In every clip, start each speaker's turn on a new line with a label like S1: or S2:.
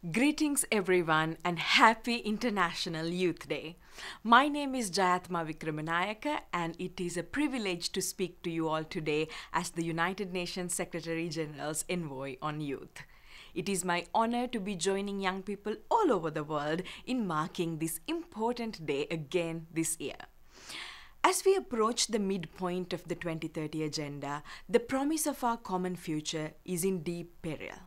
S1: Greetings, everyone, and happy International Youth Day. My name is Jayathma Wickramanayake, and it is a privilege to speak to you all today as the United Nations Secretary General's envoy on youth. It is my honor to be joining young people all over the world in marking this important day again this year. As we approach the midpoint of the 2030 Agenda, the promise of our common future is in deep peril.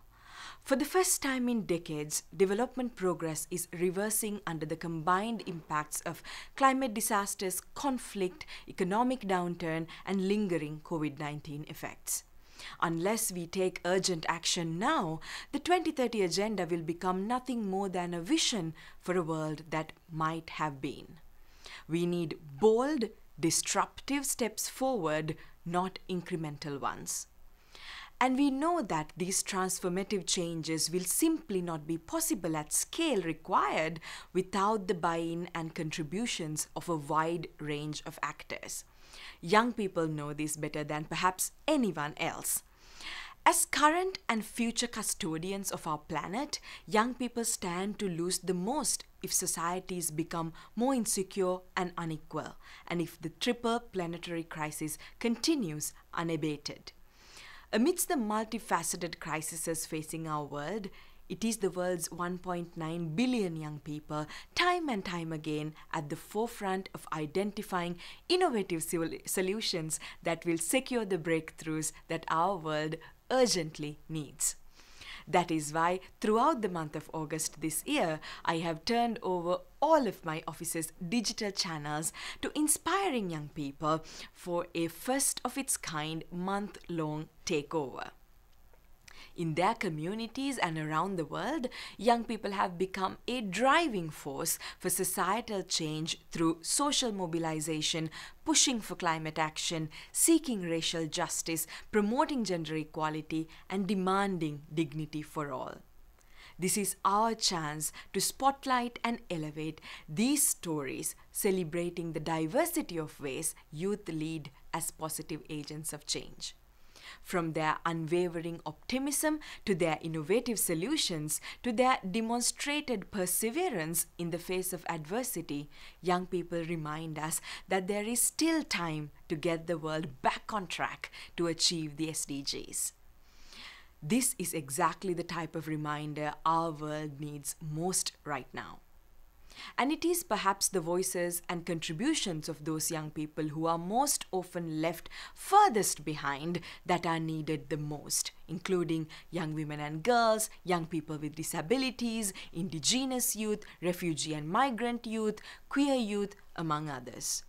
S1: For the first time in decades, development progress is reversing under the combined impacts of climate disasters, conflict, economic downturn, and lingering COVID 19 effects. Unless we take urgent action now, the 2030 Agenda will become nothing more than a vision for a world that might have been. We need bold, disruptive steps forward, not incremental ones. And we know that these transformative changes will simply not be possible at scale required without the buy in and contributions of a wide range of actors. Young people know this better than perhaps anyone else. As current and future custodians of our planet, young people stand to lose the most if societies become more insecure and unequal, and if the triple planetary crisis continues unabated. Amidst the multifaceted crises facing our world, it is the world's 1.9 billion young people, time and time again, at the forefront of identifying innovative solutions that will secure the breakthroughs that our world urgently needs. That is why, throughout the month of August this year, I have turned over all of my office's digital channels to inspiring young people for a first of its kind month long takeover. In their communities and around the world, young people have become a driving force for societal change through social mobilization, pushing for climate action, seeking racial justice, promoting gender equality, and demanding dignity for all. This is our chance to spotlight and elevate these stories, celebrating the diversity of ways youth lead as positive agents of change. From their unwavering optimism to their innovative solutions to their demonstrated perseverance in the face of adversity, young people remind us that there is still time to get the world back on track to achieve the SDGs. This is exactly the type of reminder our world needs most right now. And it is perhaps the voices and contributions of those young people who are most often left furthest behind that are needed the most, including young women and girls, young people with disabilities, indigenous youth, refugee and migrant youth, queer youth, among others.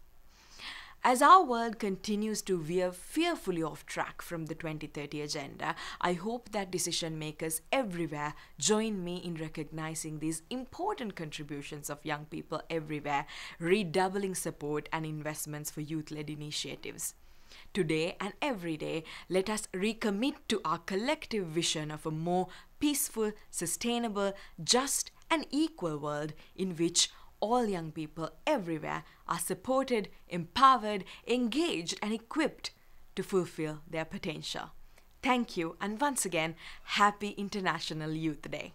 S1: As our world continues to veer fearfully off track from the 2030 agenda, I hope that decision makers everywhere join me in recognizing these important contributions of young people everywhere, redoubling support and investments for youth led initiatives. Today and every day, let us recommit to our collective vision of a more peaceful, sustainable, just, and equal world in which all young people everywhere are supported, empowered, engaged, and equipped to fulfill their potential. Thank you, and once again, happy International Youth Day.